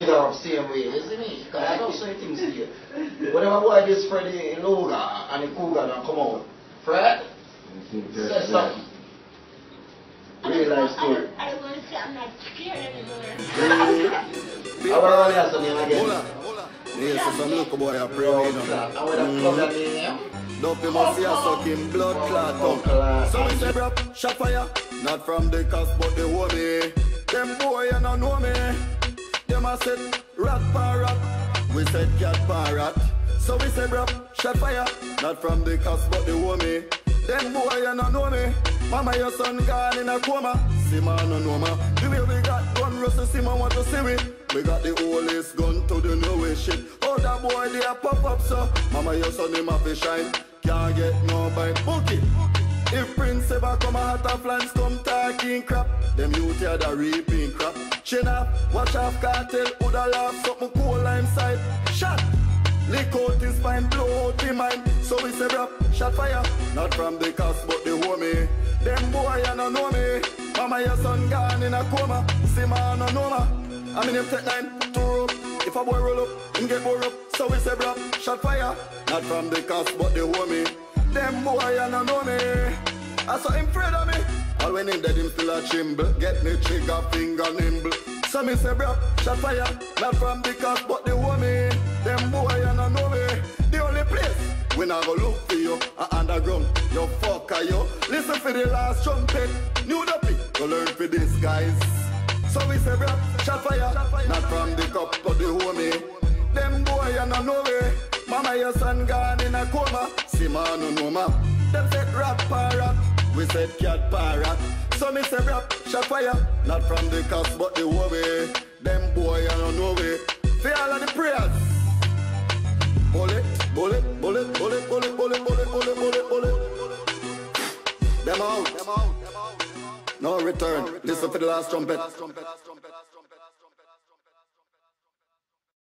it up same way, you see me? Because I don't say things to you. Whenever boy gets Freddy Luger and the Cougar don't come out, Fred, say something. Real life story. I don't want to say I'm not scared anymore. I want to run your name again. Hola. Yes, so some little boy a pray, Yo, you know. clap. I want to plug that name. Don't be must see a sucking blood oh, clot oh, up. Oh, so we say, bro, shot fire. Not from the cast, but the homie. Them boy, you don't know me. A said, for rat. We said cat for rat. So we said bro, shot fire. Not from the cast, but the homie. Them boy, you don't know me. Mama, your son gone in a coma. See man, no know ma. The way we got gun, Russell, see want to see we. We got the oldest gun to the newest shit. Oh, that boy, they a pop up, so. Mama, your son, him a fi shine. Can't get no bite. Book it. If Prince ever come out of lands come talking crap, them youth here the reaping crap. Chin up, watch off cartel, woulda laugh something cool side. Shot, lick out his spine, blow out his mind. So we say rap, shot fire, not from the cast but the homie. Them boy you no know me. Mama your son gone in a coma, see man no know ma. I mean him take nine, two rope. If a boy roll up, him get bore up. So we say rap, shot fire, not from the cast but the homie. Them boy you no know me. I saw him afraid of me. All when him dead him still a tremble. Get me trigger finger nimble. So me say bro, shot fire. Not from the cast but the homie. Them boy you no know me. The only place we not go look for you. A underground, you fucker you. Listen for the last trumpet. New dopey, go learn for this guys. So we say bro, shot fire. Not from the cup but the homie. Them boy you no know me. Mama your son gone in a coma. See man no know ma. Them said rat parrot. We said cat parrot. So me say rap shot fire. Not from the cast but the homie. Them boy you no know me. For all of the prayers. Bullet, bullet, bullet, bullet, bullet, bullet, bullet, bullet, bullet, bullet. Them out, them out. No return. Listen for the last trumpet.